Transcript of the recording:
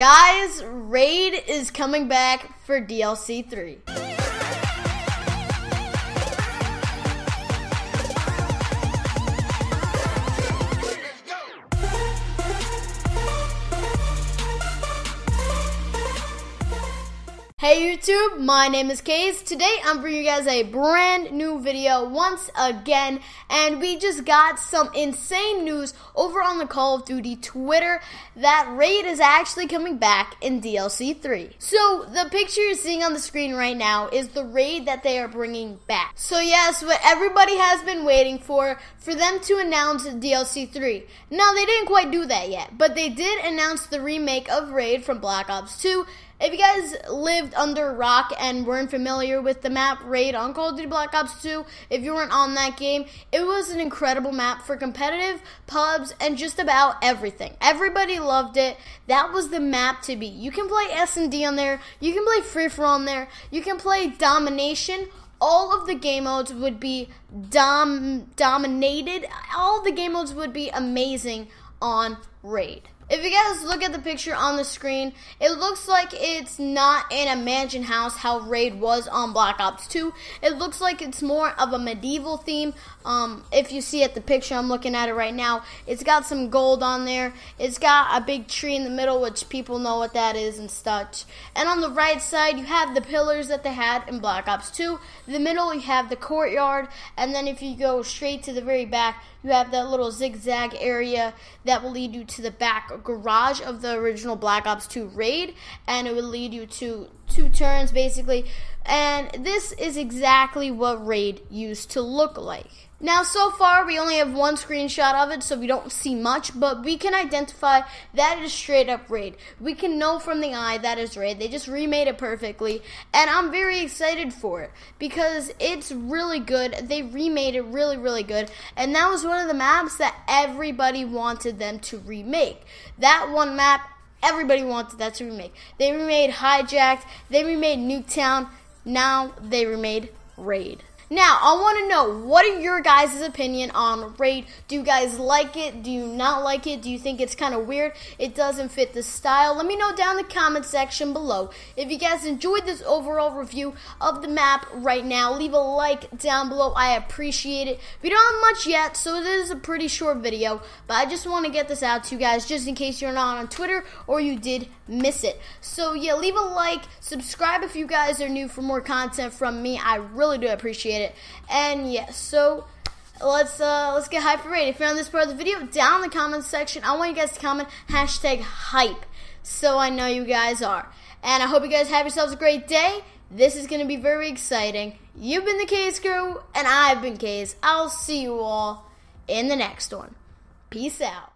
Guys, Raid is coming back for DLC 3. Hey YouTube, my name is KayZ. Today I'm bringing you guys a brand new video once again, and we just got some insane news over on the Call of Duty Twitter that Raid is actually coming back in DLC 3. So the picture you're seeing on the screen right now is the Raid that they are bringing back. So yes, what everybody has been waiting for, for them to announce DLC 3. Now they didn't quite do that yet, but they did announce the remake of Raid from Black Ops 2 if you guys lived under rock and weren't familiar with the map Raid on Call of Duty Black Ops 2, if you weren't on that game, it was an incredible map for competitive, pubs, and just about everything. Everybody loved it. That was the map to be. You can play S&D on there, you can play free for All on there, you can play domination, all of the game modes would be dom dominated. All the game modes would be amazing on Raid. If you guys look at the picture on the screen, it looks like it's not in a mansion house how Raid was on Black Ops 2. It looks like it's more of a medieval theme. Um, if you see at the picture, I'm looking at it right now. It's got some gold on there. It's got a big tree in the middle, which people know what that is and such. And on the right side, you have the pillars that they had in Black Ops 2. In the middle, you have the courtyard. And then if you go straight to the very back, you have that little zigzag area that will lead you to the back garage of the original Black Ops 2 raid, and it will lead you to two turns basically. And this is exactly what raid used to look like. Now, so far, we only have one screenshot of it, so we don't see much, but we can identify that is straight up Raid. We can know from the eye that is Raid. They just remade it perfectly, and I'm very excited for it because it's really good. They remade it really, really good, and that was one of the maps that everybody wanted them to remake. That one map, everybody wanted that to remake. They remade Hijacked, they remade Nuketown, now they remade Raid. Now, I want to know what are your guys' opinion on Raid? Do you guys like it? Do you not like it? Do you think it's kind of weird? It doesn't fit the style? Let me know down in the comment section below. If you guys enjoyed this overall review of the map right now, leave a like down below. I appreciate it. We don't have much yet, so this is a pretty short video, but I just want to get this out to you guys just in case you're not on Twitter or you did miss it. So yeah, leave a like, subscribe if you guys are new for more content from me. I really do appreciate it it. And yes, yeah, so let's uh, let's get hype for raid. If you're on this part of the video, down in the comments section, I want you guys to comment hashtag hype, so I know you guys are. And I hope you guys have yourselves a great day. This is going to be very exciting. You've been the KayZ Crew, and I've been KayZ. I'll see you all in the next one. Peace out.